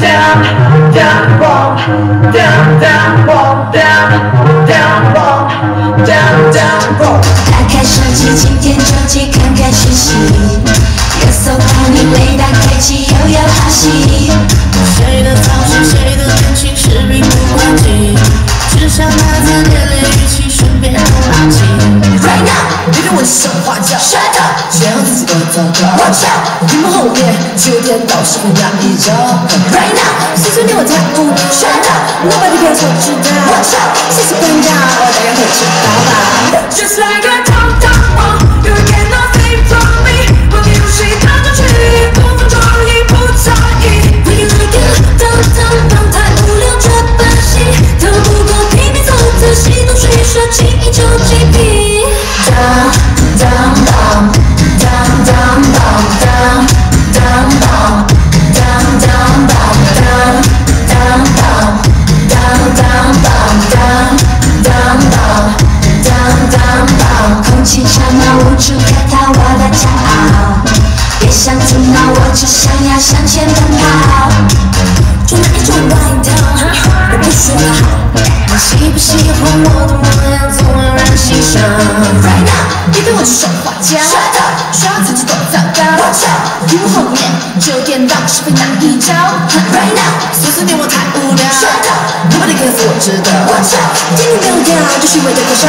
down down, down down down, down down down, down down bomb 打开手机，今天手机看看讯息，热搜看你雷达开启，又有好戏。谁的造型，谁的表情，视频不关机，只想脚 Shut up，这样自己多糟糕。Watch out 屏幕后面九点到十分那一招。Right now，碎碎念我太无聊。Shut up Nobody cares 我知道。Watch out 谢谢关照，我当然会知道吧。Just like a tom tom bomb you get nothing from me 我的游戏看上去不分创意不在意 We like it，当当当，太无聊这把戏，逃不过拼命走自戏，东水说轻易就击空气充满无处可逃，我的骄傲。别想阻挠我，只想要向前奔跑。就那一种外套，我不需要。你喜不喜欢我的模样，总让人欣赏。Right now，别跟我手画脚。Shut up 说自己多糟糕。Watch out 屏幕后面九点到十分那一招。Right now 碎碎念我太无聊。Shut up Nobody cares 我知道。Watch out 今天丢掉这虚伪的歌声。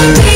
Yeah.